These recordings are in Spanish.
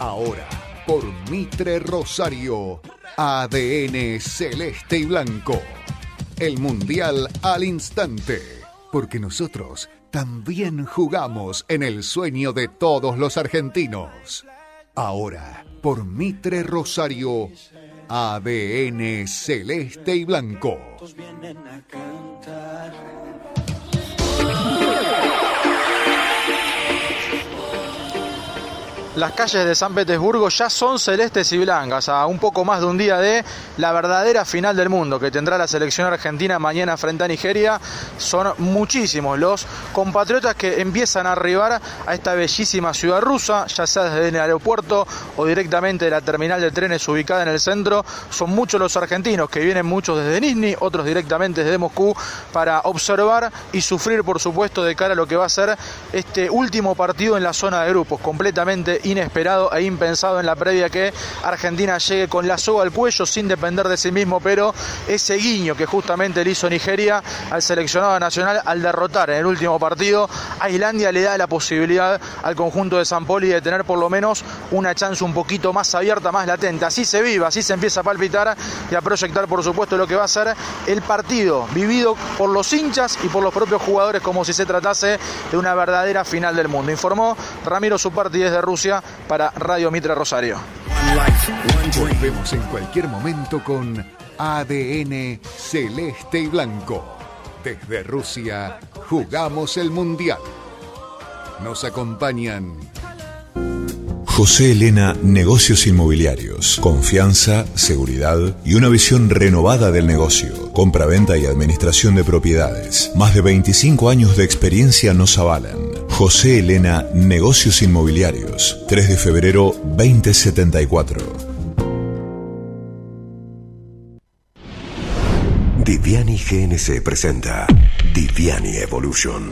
Ahora, por Mitre Rosario, ADN Celeste y Blanco. El Mundial al instante, porque nosotros también jugamos en el sueño de todos los argentinos. Ahora, por Mitre Rosario, ADN Celeste y Blanco. Las calles de San Petersburgo ya son celestes y blancas, a un poco más de un día de la verdadera final del mundo que tendrá la selección argentina mañana frente a Nigeria. Son muchísimos los compatriotas que empiezan a arribar a esta bellísima ciudad rusa, ya sea desde el aeropuerto o directamente de la terminal de trenes ubicada en el centro. Son muchos los argentinos que vienen muchos desde Nizhny, otros directamente desde Moscú, para observar y sufrir, por supuesto, de cara a lo que va a ser este último partido en la zona de grupos, completamente inesperado e impensado en la previa que Argentina llegue con la soga al cuello sin depender de sí mismo, pero ese guiño que justamente le hizo Nigeria al seleccionado nacional al derrotar en el último partido a Islandia le da la posibilidad al conjunto de San Poli de tener por lo menos una chance un poquito más abierta, más latente. Así se viva, así se empieza a palpitar y a proyectar por supuesto lo que va a ser el partido vivido por los hinchas y por los propios jugadores como si se tratase de una verdadera final del mundo. Informó Ramiro Suparti desde Rusia para Radio Mitra Rosario. Volvemos en cualquier momento con ADN Celeste y Blanco. Desde Rusia jugamos el Mundial. Nos acompañan José Elena Negocios Inmobiliarios. Confianza, seguridad y una visión renovada del negocio. Compra-venta y administración de propiedades. Más de 25 años de experiencia nos avalan. José Elena Negocios Inmobiliarios. 3 de febrero 2074. Diviani GNC presenta Diviani Evolution.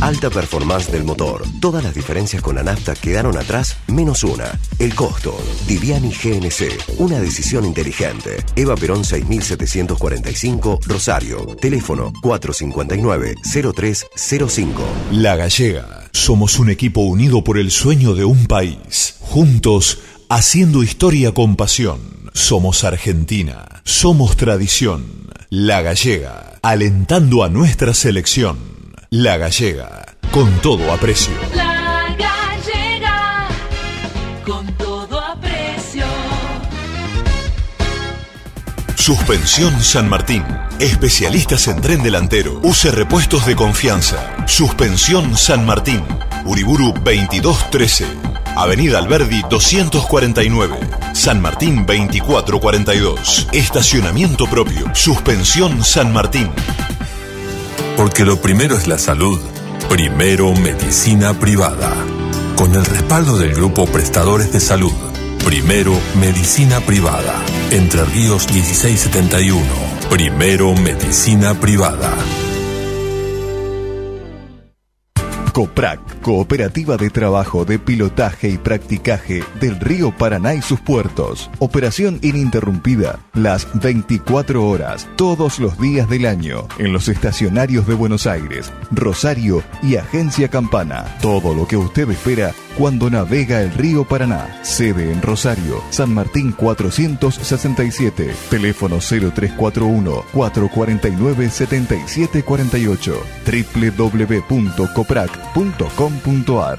Alta performance del motor. Todas las diferencias con la nafta quedaron atrás, menos una. El costo. Diviani GNC. Una decisión inteligente. Eva Perón 6745, Rosario. Teléfono 459-0305. La Gallega. Somos un equipo unido por el sueño de un país. Juntos, haciendo historia con pasión. Somos Argentina. Somos tradición. La Gallega. Alentando a nuestra selección. La Gallega. Con todo aprecio. La gallega, con todo aprecio. Suspensión San Martín. Especialistas en tren delantero. Use repuestos de confianza. Suspensión San Martín. Uriburu 2213. Avenida Alberdi 249. San Martín 2442. Estacionamiento propio. Suspensión San Martín. Porque lo primero es la salud. Primero Medicina Privada. Con el respaldo del Grupo Prestadores de Salud. Primero Medicina Privada. Entre Ríos 1671. Primero Medicina Privada. COPRAC, Cooperativa de Trabajo de Pilotaje y Practicaje del Río Paraná y sus puertos. Operación ininterrumpida, las 24 horas, todos los días del año, en los estacionarios de Buenos Aires, Rosario y Agencia Campana. Todo lo que usted espera cuando navega el río Paraná. Sede en Rosario, San Martín 467, teléfono 0341 449 7748, www.coprac.com.ar.